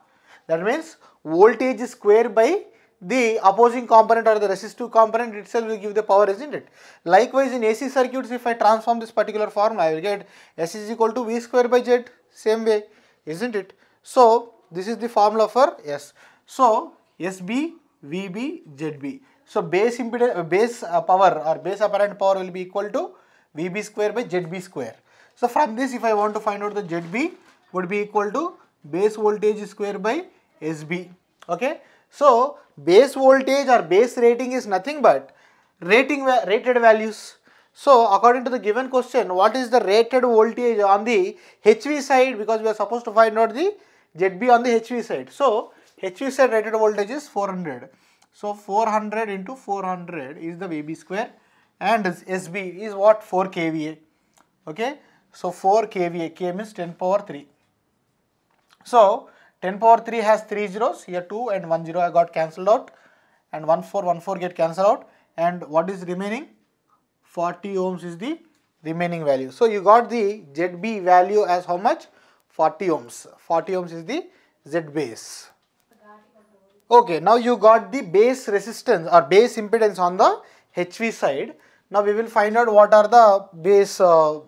That means voltage square by the opposing component or the resistive component itself will give the power, isn't it? Likewise, in AC circuits, if I transform this particular form, I will get S is equal to V square by Z, same way, isn't it? So, this is the formula for S. So, SB, VB, ZB. So, base impedance, base uh, power or base apparent power will be equal to VB square by ZB square. So, from this if I want to find out the ZB would be equal to base voltage square by SB. Okay. So, base voltage or base rating is nothing but rating rated values. So, according to the given question, what is the rated voltage on the HV side because we are supposed to find out the ZB on the HV side. So, HV side rated voltage is 400. So, 400 into 400 is the VB square and SB is what 4 kVA. Okay. So, 4 kVA, K means 10 power 3. So, 10 power 3 has 3 zeros, here 2 and 1 zero I got cancelled out and 1 4 1 4 get cancelled out and what is remaining? 40 ohms is the remaining value. So, you got the ZB value as how much? 40 ohms. 40 ohms is the Z base. Okay, now you got the base resistance or base impedance on the HV side. Now we will find out what are the base uh,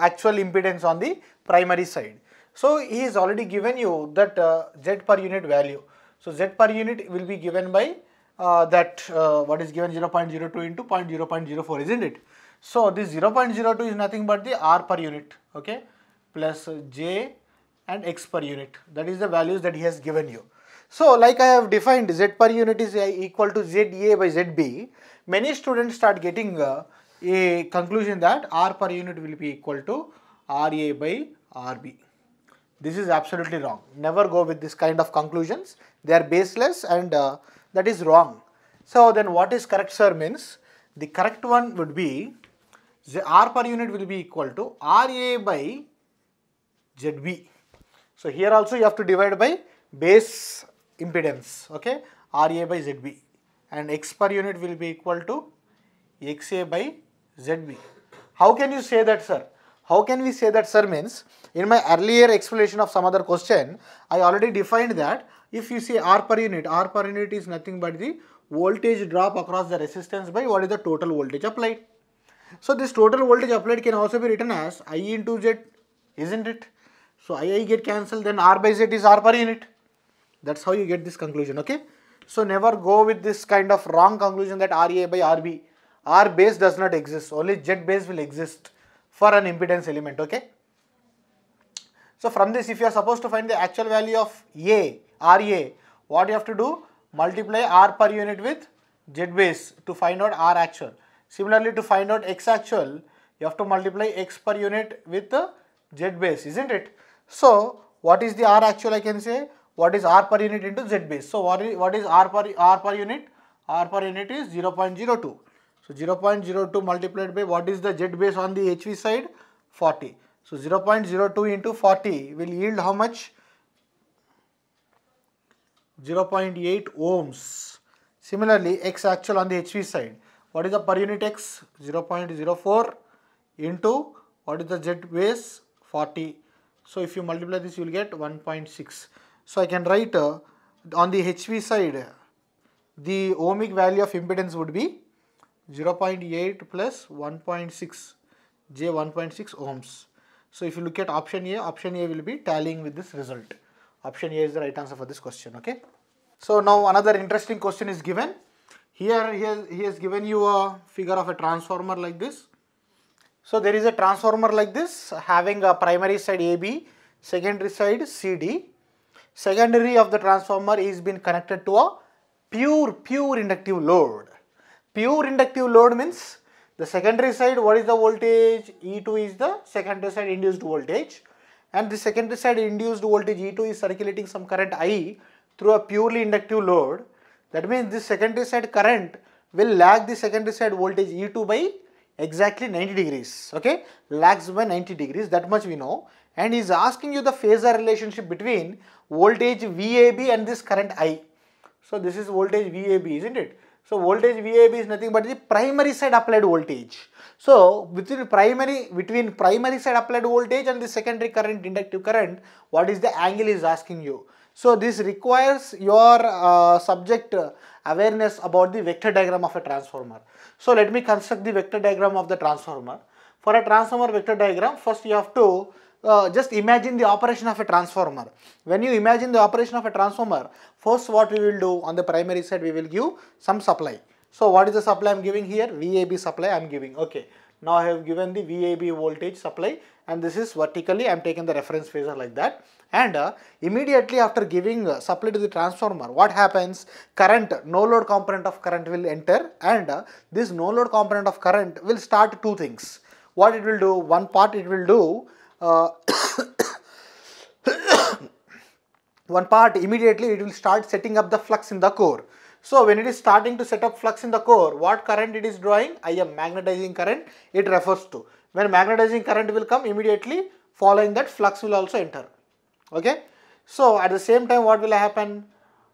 actual impedance on the primary side. So he has already given you that uh, Z per unit value. So Z per unit will be given by uh, that uh, what is given 0.02 into 0.004 isn't it? So this 0.02 is nothing but the R per unit okay plus J and x per unit that is the values that he has given you. So like I have defined z per unit is equal to za by zb many students start getting uh, a conclusion that r per unit will be equal to ra by rb. This is absolutely wrong. Never go with this kind of conclusions. They are baseless and uh, that is wrong. So then what is correct sir means the correct one would be the r per unit will be equal to ra by zb So here also you have to divide by base impedance, okay, RA by ZB and X per unit will be equal to XA by ZB. How can you say that sir? How can we say that sir means in my earlier explanation of some other question, I already defined that if you say R per unit, R per unit is nothing but the voltage drop across the resistance by what is the total voltage applied. So this total voltage applied can also be written as I into Z, isn't it? So II get cancelled, then R by Z is R per unit. That's how you get this conclusion, okay? So never go with this kind of wrong conclusion that RA by RB. R base does not exist, only Z base will exist for an impedance element, okay? So from this, if you are supposed to find the actual value of A, RA, what you have to do? Multiply R per unit with Z base to find out R actual. Similarly, to find out X actual, you have to multiply X per unit with the Z base, isn't it? So, what is the R actual I can say? What is R per unit into Z base? So, what is, what is R per, R per unit? R per unit is 0 0.02. So, 0.02 multiplied by what is the Z base on the HV side? 40. So, 0.02 into 40 will yield how much? 0.8 ohms. Similarly, X actual on the HV side. What is the per unit X? 0.04 into what is the Z base? 40. So, if you multiply this, you will get 1.6. So, I can write uh, on the HV side, the ohmic value of impedance would be 0.8 plus 1.6, J 1.6 ohms. So, if you look at option A, option A will be tallying with this result. Option A is the right answer for this question, okay. So, now another interesting question is given. Here he has, he has given you a figure of a transformer like this. So, there is a transformer like this having a primary side AB, secondary side CD. Secondary of the transformer is been connected to a pure, pure inductive load. Pure inductive load means the secondary side what is the voltage? E2 is the secondary side induced voltage and the secondary side induced voltage E2 is circulating some current I through a purely inductive load. That means this secondary side current will lag the secondary side voltage E2 by exactly 90 degrees, okay, lags by 90 degrees, that much we know and is asking you the phasor relationship between voltage VAB and this current I. So this is voltage VAB, isn't it? So voltage VAB is nothing but the primary side applied voltage. So between primary between primary side applied voltage and the secondary current inductive current, what is the angle is asking you. So this requires your uh, subject awareness about the vector diagram of a transformer. So let me construct the vector diagram of the transformer. For a transformer vector diagram, first you have to uh, just imagine the operation of a transformer. When you imagine the operation of a transformer, first what we will do on the primary side, we will give some supply. So what is the supply I am giving here? VAB supply I am giving. Okay. Now I have given the VAB voltage supply and this is vertically I am taking the reference phasor like that and uh, immediately after giving uh, supply to the transformer what happens current no load component of current will enter and uh, this no load component of current will start two things what it will do one part it will do uh, one part immediately it will start setting up the flux in the core so when it is starting to set up flux in the core, what current it is drawing? I am magnetizing current it refers to. When magnetizing current will come immediately following that flux will also enter. Okay. So at the same time what will happen?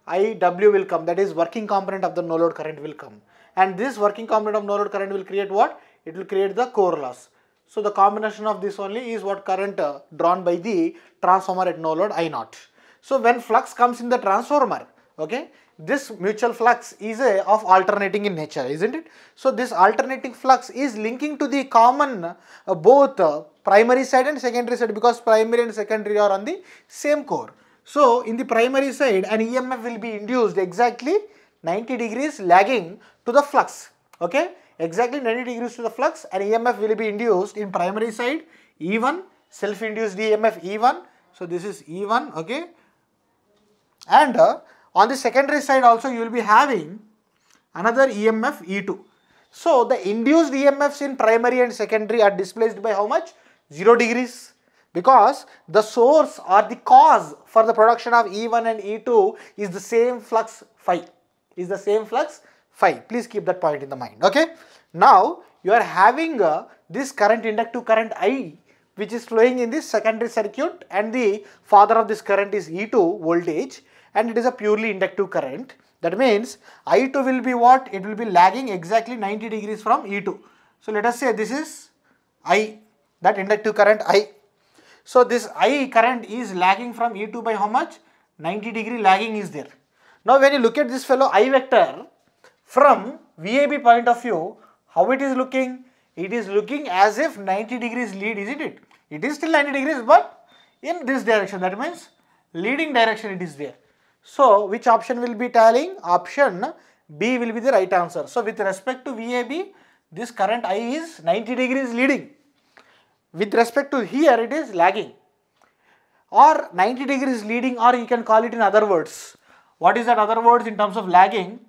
IW will come that is working component of the no load current will come. And this working component of no load current will create what? It will create the core loss. So the combination of this only is what current uh, drawn by the transformer at no load I naught. So when flux comes in the transformer, okay, this mutual flux is a, of alternating in nature, isn't it? So this alternating flux is linking to the common uh, both uh, primary side and secondary side because primary and secondary are on the same core. So in the primary side an EMF will be induced exactly 90 degrees lagging to the flux, okay? Exactly 90 degrees to the flux and EMF will be induced in primary side E1 self-induced EMF E1. So this is E1, okay? And uh, on the secondary side also you will be having another EMF E2. So the induced EMFs in primary and secondary are displaced by how much? 0 degrees because the source or the cause for the production of E1 and E2 is the same flux phi is the same flux phi please keep that point in the mind okay now you are having uh, this current inductive current I which is flowing in this secondary circuit and the father of this current is E2 voltage and it is a purely inductive current. That means I2 will be what? It will be lagging exactly 90 degrees from E2. So let us say this is I, that inductive current I. So this I current is lagging from E2 by how much? 90 degree lagging is there. Now when you look at this fellow I vector from VAB point of view, how it is looking? It is looking as if 90 degrees lead, isn't it? It is still 90 degrees but in this direction that means leading direction it is there. So which option will be tallying? Option B will be the right answer. So with respect to VAB, this current I is 90 degrees leading. With respect to here it is lagging or 90 degrees leading or you can call it in other words. What is that other words in terms of lagging?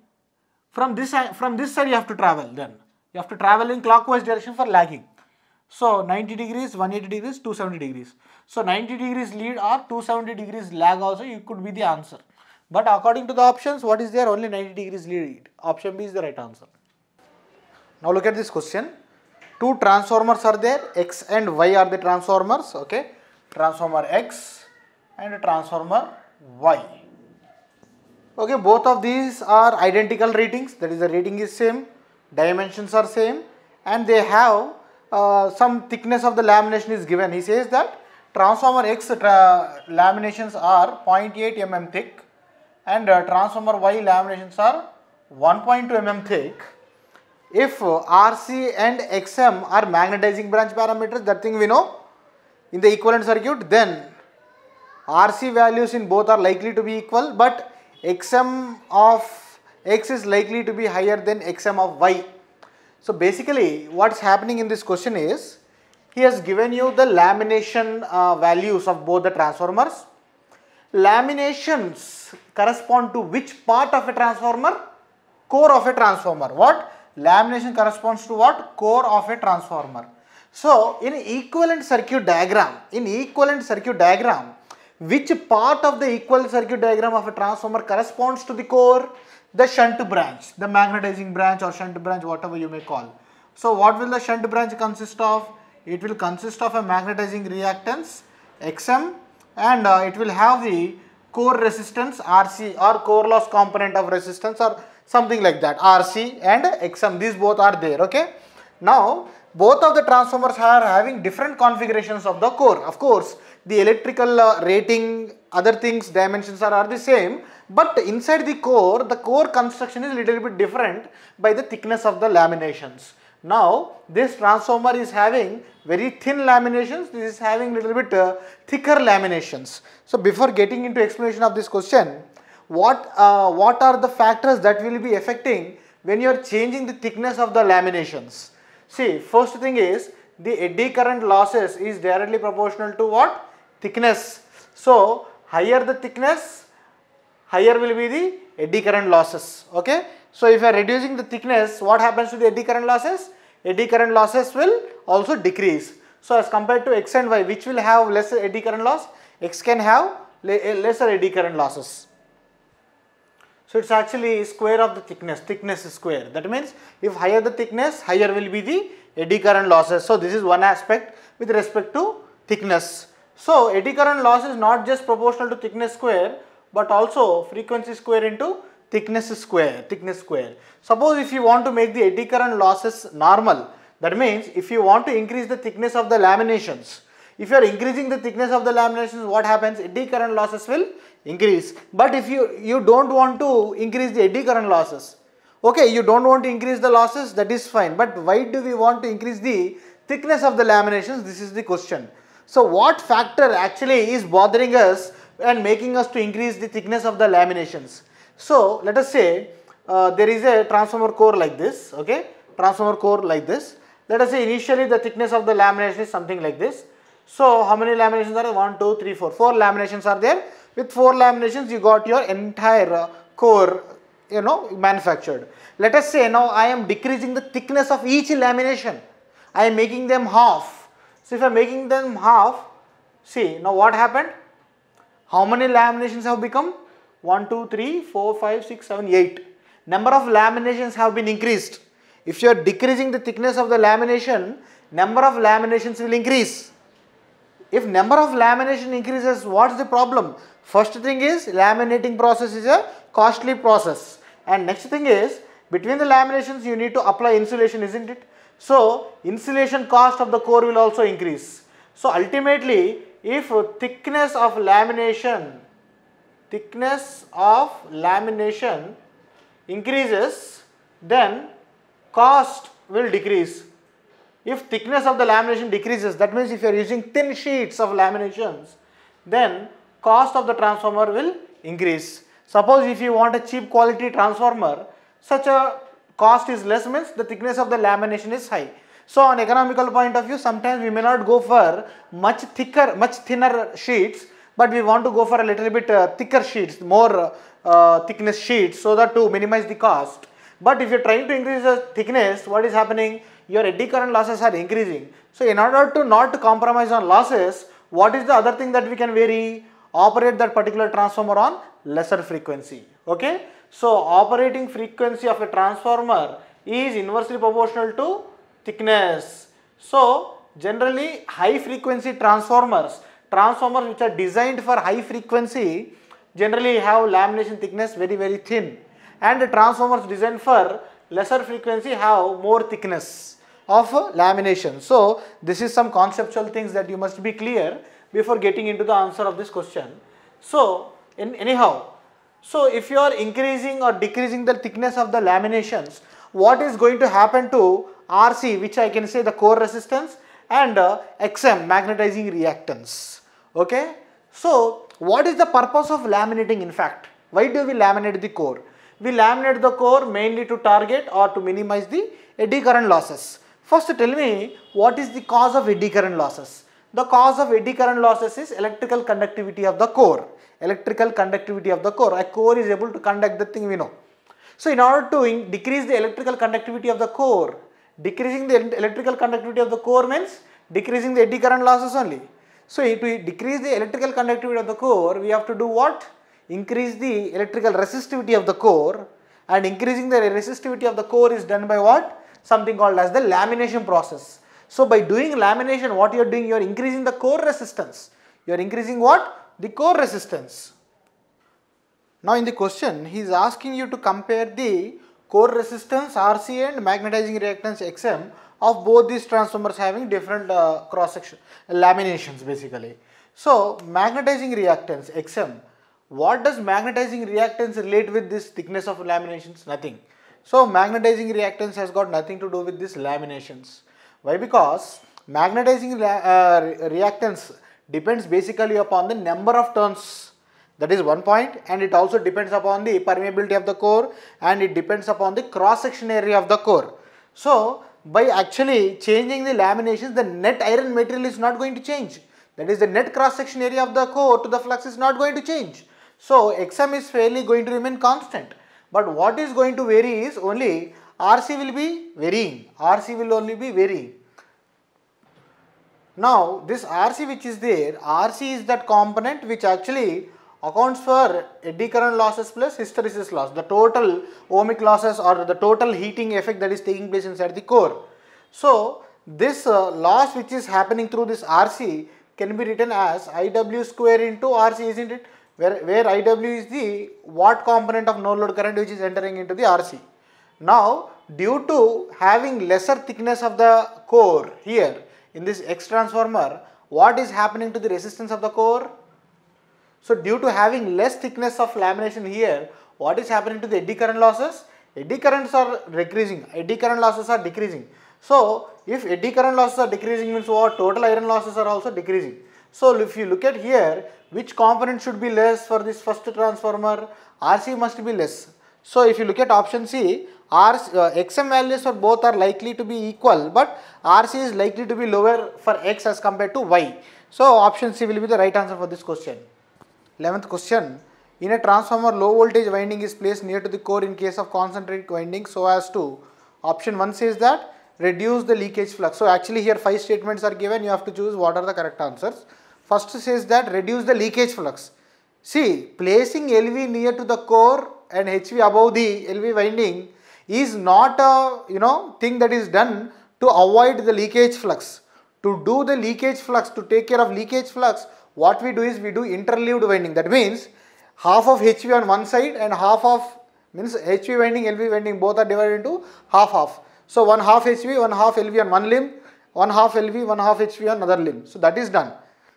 From this, from this side you have to travel then. You have to travel in clockwise direction for lagging. So 90 degrees, 180 degrees, 270 degrees. So 90 degrees lead or 270 degrees lag also you could be the answer. But according to the options, what is there? Only 90 degrees lead. Option B is the right answer. Now look at this question. Two transformers are there. X and Y are the transformers. Okay. Transformer X and transformer Y. Okay. Both of these are identical ratings. That is the rating is same. Dimensions are same. And they have uh, some thickness of the lamination is given. He says that transformer X tra laminations are 0.8 mm thick and uh, transformer Y laminations are 1.2 mm thick. If RC and XM are magnetizing branch parameters, that thing we know in the equivalent circuit, then RC values in both are likely to be equal, but XM of X is likely to be higher than XM of Y. So basically what's happening in this question is, he has given you the lamination uh, values of both the transformers. Laminations correspond to which part of a transformer? Core of a transformer. What? Lamination corresponds to what? Core of a transformer. So, in equivalent circuit diagram, in equivalent circuit diagram, which part of the equal circuit diagram of a transformer corresponds to the core? The shunt branch, the magnetizing branch or shunt branch, whatever you may call. So, what will the shunt branch consist of? It will consist of a magnetizing reactance XM and uh, it will have the core resistance RC or core loss component of resistance or something like that RC and XM these both are there okay. Now both of the transformers are having different configurations of the core of course the electrical uh, rating other things dimensions are, are the same but inside the core the core construction is little bit different by the thickness of the laminations. Now this transformer is having very thin laminations, this is having little bit uh, thicker laminations. So before getting into explanation of this question, what, uh, what are the factors that will be affecting when you are changing the thickness of the laminations? See, first thing is the eddy current losses is directly proportional to what? Thickness. So higher the thickness, higher will be the eddy current losses. Okay. So if you are reducing the thickness, what happens to the eddy current losses? Eddy current losses will also decrease. So as compared to X and Y, which will have lesser eddy current loss? X can have eh, lesser eddy current losses. So it's actually square of the thickness, thickness is square. That means if higher the thickness, higher will be the eddy current losses. So this is one aspect with respect to thickness. So eddy current loss is not just proportional to thickness square, but also frequency square into thickness square, thickness square. Suppose if you want to make the eddy current losses normal, that means if you want to increase the thickness of the laminations, if you are increasing the thickness of the laminations, what happens? Eddy current losses will increase. But if you, you don't want to increase the eddy current losses, okay, you don't want to increase the losses, that is fine. But why do we want to increase the thickness of the laminations? This is the question. So what factor actually is bothering us and making us to increase the thickness of the laminations? So let us say uh, there is a transformer core like this, okay, transformer core like this. Let us say initially the thickness of the lamination is something like this. So how many laminations are there? 1, 2, 3, 4. 4 laminations are there. With 4 laminations you got your entire uh, core you know manufactured. Let us say now I am decreasing the thickness of each lamination. I am making them half. So if I am making them half, see now what happened? How many laminations have become? 1, 2, 3, 4, 5, 6, 7, 8. Number of laminations have been increased. If you are decreasing the thickness of the lamination, number of laminations will increase. if number of lamination increases, what's the problem? First thing is laminating process is a costly process. And next thing is between the laminations you need to apply insulation, isn't it? So insulation cost of the core will also increase. So ultimately if thickness of lamination, thickness of lamination increases then cost will decrease. If thickness of the lamination decreases that means if you are using thin sheets of laminations then cost of the transformer will increase. Suppose if you want a cheap quality transformer such a cost is less means the thickness of the lamination is high. So on economical point of view sometimes we may not go for much thicker much thinner sheets but we want to go for a little bit uh, thicker sheets more uh, thickness sheets so that to minimize the cost. But if you are trying to increase the thickness what is happening your eddy current losses are increasing. So in order to not compromise on losses what is the other thing that we can vary operate that particular transformer on lesser frequency okay. So operating frequency of a transformer is inversely proportional to thickness. So generally high frequency transformers, transformers which are designed for high frequency generally have lamination thickness very very thin and the transformers designed for lesser frequency have more thickness of lamination. So this is some conceptual things that you must be clear before getting into the answer of this question. So in anyhow so if you are increasing or decreasing the thickness of the laminations, what is going to happen to RC which I can say the core resistance and uh, XM magnetizing reactance. Okay. So what is the purpose of laminating in fact? Why do we laminate the core? We laminate the core mainly to target or to minimize the eddy current losses. First tell me what is the cause of eddy current losses? The cause of eddy current losses is electrical conductivity of the core electrical conductivity of the core. A core is able to conduct the thing we know. So in order to decrease the electrical conductivity of the core, decreasing the electrical conductivity of the core means decreasing the eddy current losses only. So to decrease the electrical conductivity of the core, we have to do what? Increase the electrical resistivity of the core and increasing the resistivity of the core is done by what? Something called as the lamination process. So by doing lamination, what you are doing, you are increasing the core resistance. You are increasing what? The core resistance. Now in the question he is asking you to compare the core resistance RC and magnetizing reactance XM of both these transformers having different uh, cross section laminations basically. So magnetizing reactance XM what does magnetizing reactance relate with this thickness of laminations nothing. So magnetizing reactance has got nothing to do with these laminations. Why? Because magnetizing uh, reactance depends basically upon the number of turns that is one point and it also depends upon the permeability of the core and it depends upon the cross section area of the core. So by actually changing the laminations the net iron material is not going to change that is the net cross section area of the core to the flux is not going to change. So XM is fairly going to remain constant but what is going to vary is only RC will be varying, RC will only be varying. Now this RC which is there, RC is that component which actually accounts for eddy current losses plus hysteresis loss, the total ohmic losses or the total heating effect that is taking place inside the core. So this uh, loss which is happening through this RC can be written as IW square into RC isn't it? Where, where IW is the watt component of no load current which is entering into the RC. Now due to having lesser thickness of the core here in this X transformer, what is happening to the resistance of the core? So due to having less thickness of lamination here, what is happening to the eddy current losses? Eddy currents are decreasing, eddy current losses are decreasing. So if eddy current losses are decreasing means what? Total iron losses are also decreasing. So if you look at here, which component should be less for this first transformer? RC must be less. So if you look at option C, R, uh, XM values for both are likely to be equal but RC is likely to be lower for X as compared to Y. So option C will be the right answer for this question. 11th question. In a transformer low voltage winding is placed near to the core in case of concentric winding so as to option 1 says that reduce the leakage flux. So actually here 5 statements are given you have to choose what are the correct answers. First says that reduce the leakage flux. See placing LV near to the core and HV above the LV winding is not a you know thing that is done to avoid the leakage flux. To do the leakage flux, to take care of leakage flux, what we do is we do interleaved winding. That means half of HV on one side and half of means HV winding, LV winding both are divided into half half. So one half HV, one half LV on one limb, one half LV, one half HV on another limb. So that is done,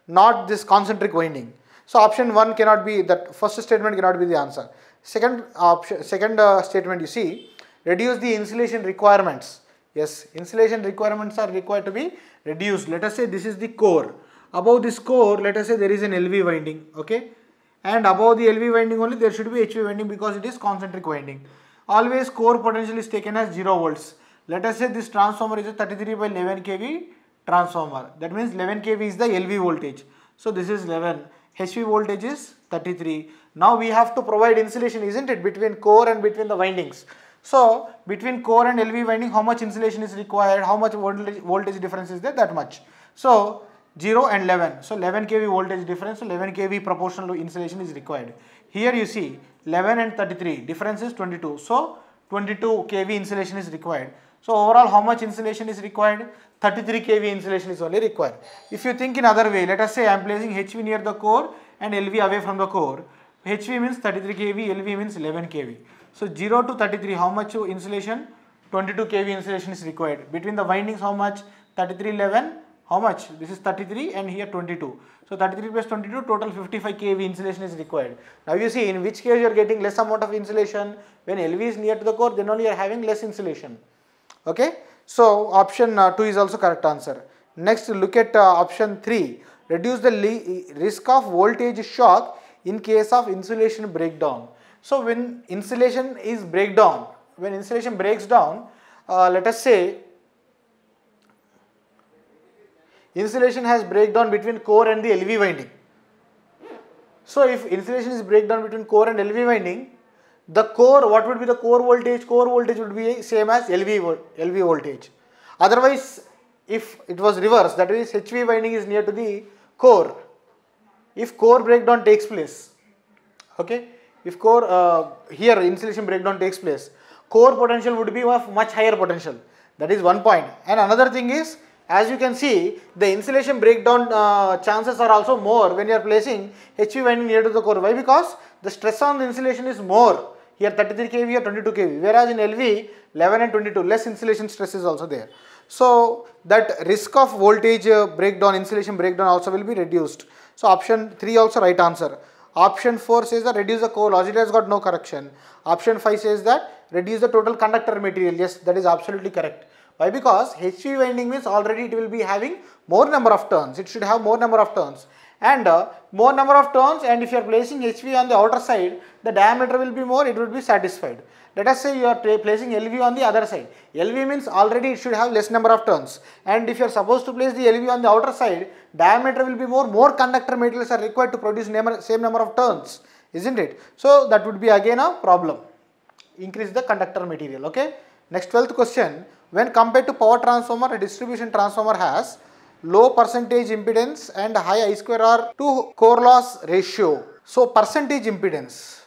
not this concentric winding. So option one cannot be that first statement cannot be the answer. Second option, second uh, statement you see, reduce the insulation requirements. Yes, insulation requirements are required to be reduced. Let us say this is the core. Above this core, let us say there is an LV winding. Okay, and above the LV winding only there should be HV winding because it is concentric winding. Always core potential is taken as 0 volts. Let us say this transformer is a 33 by 11 kV transformer. That means 11 kV is the LV voltage. So this is 11. HV voltage is 33. Now we have to provide insulation isn't it between core and between the windings. So between core and LV winding how much insulation is required, how much voltage, voltage difference is there that much. So 0 and 11. So 11 kV voltage difference, so 11 kV proportional to insulation is required. Here you see 11 and 33 difference is 22. So 22 kV insulation is required. So overall how much insulation is required? 33 kV insulation is only required. If you think in other way, let us say I am placing HV near the core and LV away from the core. HV means 33 kV, LV means 11 kV. So 0 to 33, how much insulation? 22 kV insulation is required. Between the windings, how much? 33, 11, how much? This is 33 and here 22. So 33 plus 22, total 55 kV insulation is required. Now you see in which case you are getting less amount of insulation. When LV is near to the core, then only you are having less insulation. Okay. So option uh, 2 is also correct answer. Next look at uh, option 3. Reduce the risk of voltage shock in case of insulation breakdown. So when insulation is breakdown, when insulation breaks down, uh, let us say insulation has breakdown between core and the LV winding. So if insulation is breakdown between core and LV winding, the core, what would be the core voltage? Core voltage would be same as LV, LV voltage. Otherwise, if it was reversed, that is HV winding is near to the core. If core breakdown takes place, okay, if core, uh, here insulation breakdown takes place, core potential would be of much higher potential. That is one point. And another thing is, as you can see, the insulation breakdown uh, chances are also more when you are placing HV winding near to the core. Why? Because the stress on the insulation is more here 33 kV or 22 kV whereas in LV 11 and 22 less insulation stress is also there. So that risk of voltage uh, breakdown insulation breakdown also will be reduced. So option 3 also right answer. Option 4 says that reduce the loss it has got no correction. Option 5 says that reduce the total conductor material yes that is absolutely correct. Why? Because HV winding means already it will be having more number of turns. It should have more number of turns and uh, more number of turns and if you are placing HV on the outer side the diameter will be more it will be satisfied. Let us say you are placing LV on the other side. LV means already it should have less number of turns and if you are supposed to place the LV on the outer side diameter will be more more conductor materials are required to produce same number of turns isn't it. So that would be again a problem increase the conductor material okay. Next 12th question when compared to power transformer a distribution transformer has low percentage impedance and high I square R to core loss ratio. So percentage impedance.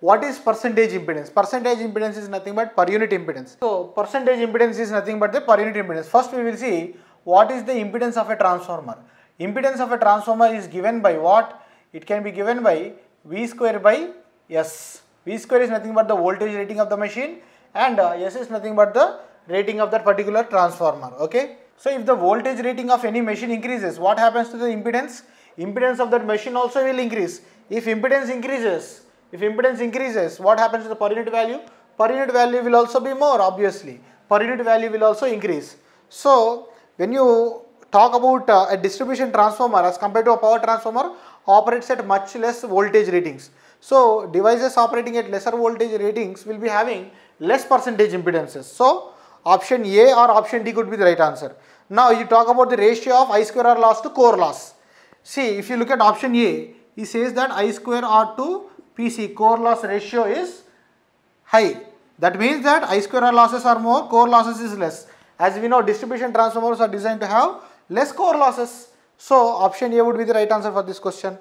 What is percentage impedance? Percentage impedance is nothing but per unit impedance. So percentage impedance is nothing but the per unit impedance. First we will see what is the impedance of a transformer. Impedance of a transformer is given by what? It can be given by V square by S. V square is nothing but the voltage rating of the machine and uh, S is nothing but the rating of that particular transformer. Okay. So if the voltage rating of any machine increases, what happens to the impedance? Impedance of that machine also will increase. If impedance increases, if impedance increases, what happens to the per unit value? Per unit value will also be more obviously. Per unit value will also increase. So when you talk about uh, a distribution transformer as compared to a power transformer operates at much less voltage ratings. So devices operating at lesser voltage ratings will be having less percentage impedances. So option A or option D could be the right answer. Now you talk about the ratio of I square R loss to core loss. See if you look at option A, he says that I square R to PC core loss ratio is high. That means that I square R losses are more, core losses is less. As we know distribution transformers are designed to have less core losses. So option A would be the right answer for this question.